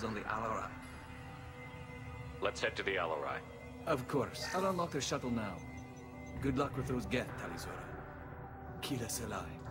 on the Alarei. Let's head to the Alarei. Of course. I'll unlock the shuttle now. Good luck with those Geth, Tali'Zorah. Keelah se'lai. This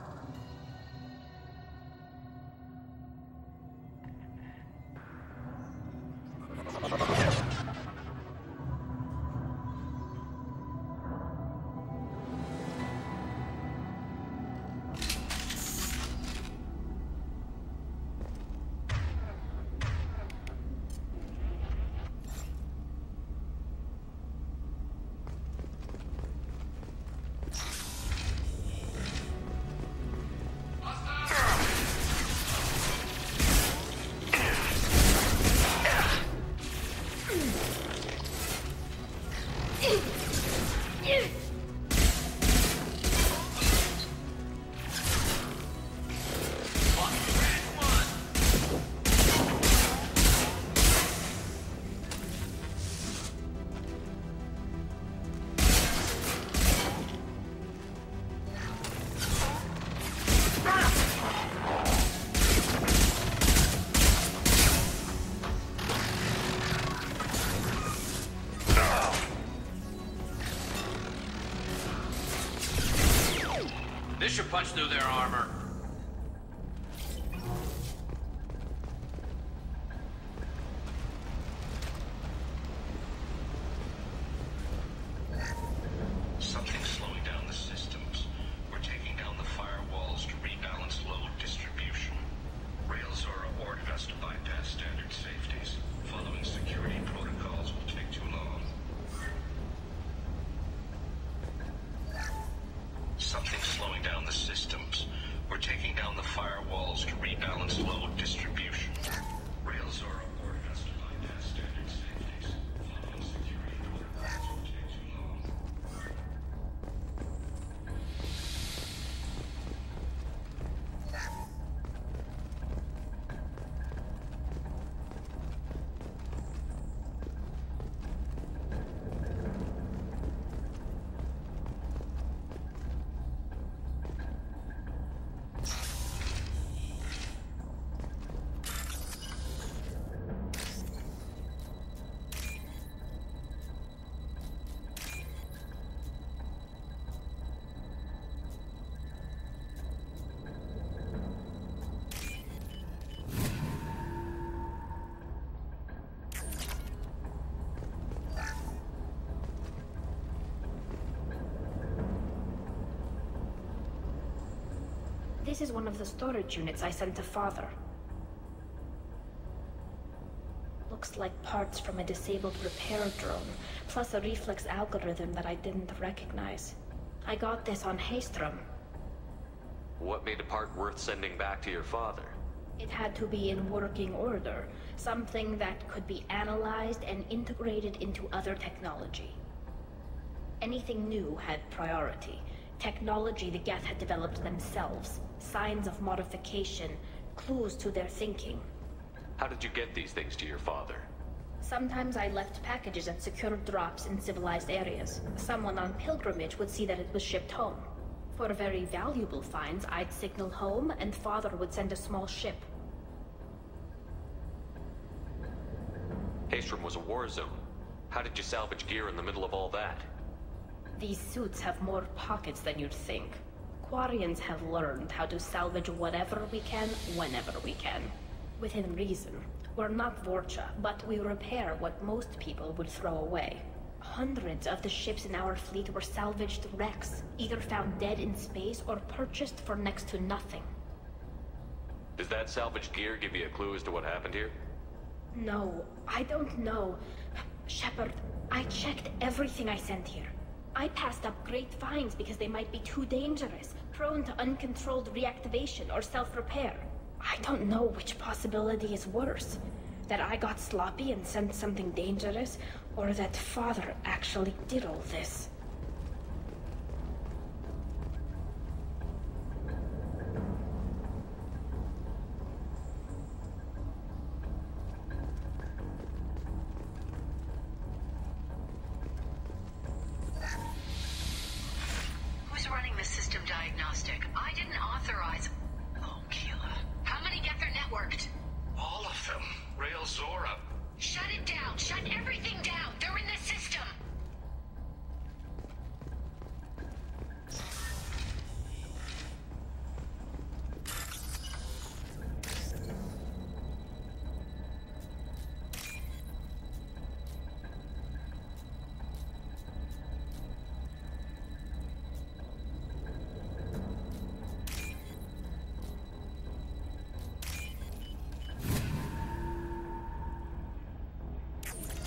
punch through their armor. Something's slowing down the systems. We're taking down the firewalls to rebalance load distribution. Rails are This is one of the storage units I sent to father. Looks like parts from a disabled repair drone, plus a reflex algorithm that I didn't recognize. I got this on Haestrom. What made a part worth sending back to your father? It had to be in working order, something that could be analyzed and integrated into other technology. Anything new had priority. Technology the Geth had developed themselves, signs of modification, clues to their thinking. How did you get these things to your father? Sometimes I left packages at secure drops in civilized areas. Someone on pilgrimage would see that it was shipped home. For very valuable finds, I'd signal home, and father would send a small ship. Haestrom was a war zone. How did you salvage gear in the middle of all that? These suits have more pockets than you'd think. Quarians have learned how to salvage whatever we can, whenever we can. Within reason. We're not Vorcha, but we repair what most people would throw away. Hundreds of the ships in our fleet were salvaged wrecks, either found dead in space or purchased for next to nothing. Does that salvaged gear give you a clue as to what happened here? No, I don't know. Shepard, I checked everything I sent here. I passed up great finds because they might be too dangerous, prone to uncontrolled reactivation or self-repair. I don't know which possibility is worse. That I got sloppy and sent something dangerous, or that father actually did all this. Shut it down. Shut everything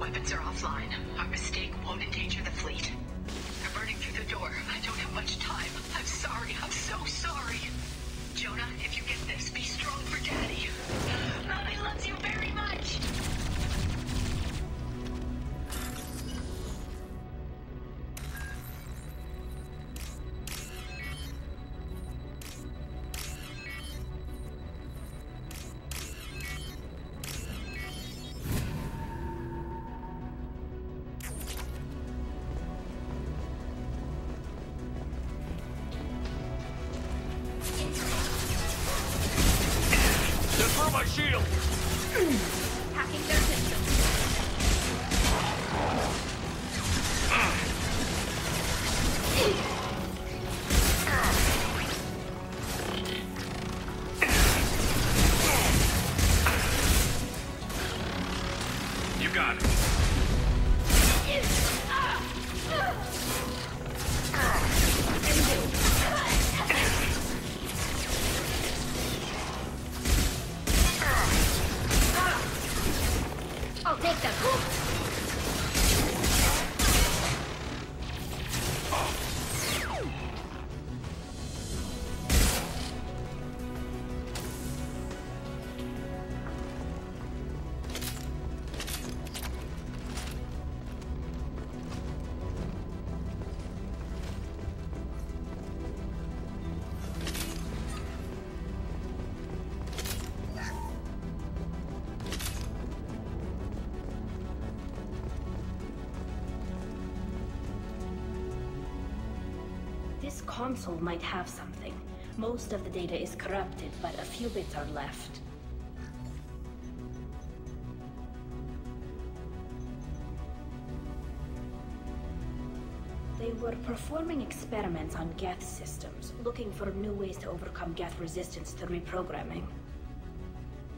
Weapons are offline. Our mistake won't endanger the fleet. They're burning through the door. I don't have much time. I'm sorry. I'm so sorry. Jonah, if you get this, be strong for Daddy. Mommy loves you very much. My shield! Hacking their system. You got it. Take them. Console might have something. Most of the data is corrupted, but a few bits are left. They were performing experiments on Geth systems, looking for new ways to overcome Geth resistance to reprogramming.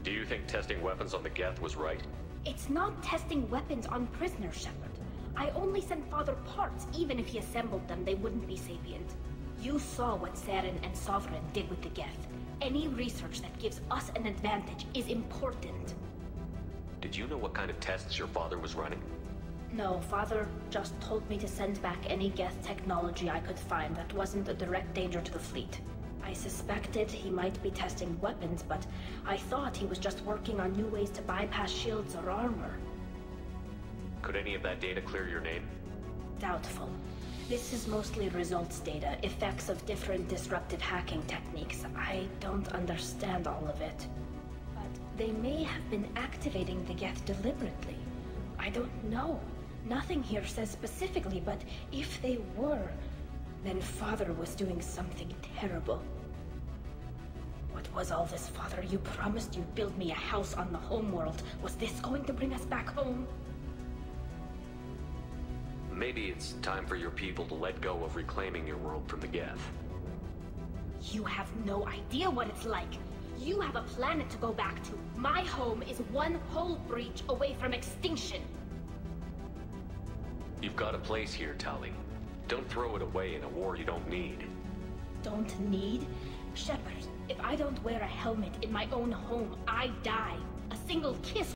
Do you think testing weapons on the Geth was right? It's not testing weapons on prisoners, Shepard. I only sent Father parts. Even if he assembled them, they wouldn't be sapient. You saw what Saren and Sovereign did with the Geth. Any research that gives us an advantage is important. Did you know what kind of tests your father was running? No, Father just told me to send back any Geth technology I could find that wasn't a direct danger to the fleet. I suspected he might be testing weapons, but I thought he was just working on new ways to bypass shields or armor. Could any of that data clear your name? Doubtful. This is mostly results data, effects of different disruptive hacking techniques. I don't understand all of it. But they may have been activating the Geth deliberately. I don't know. Nothing here says specifically, but if they were, then Father was doing something terrible. What was all this, Father? You promised you'd build me a house on the homeworld. Was this going to bring us back home? Maybe it's time for your people to let go of reclaiming your world from the Geth. You have no idea what it's like. You have a planet to go back to. My home is one whole breach away from extinction. You've got a place here, Tali. Don't throw it away in a war you don't need. Don't need? Shepard, if I don't wear a helmet in my own home, I die. A single kiss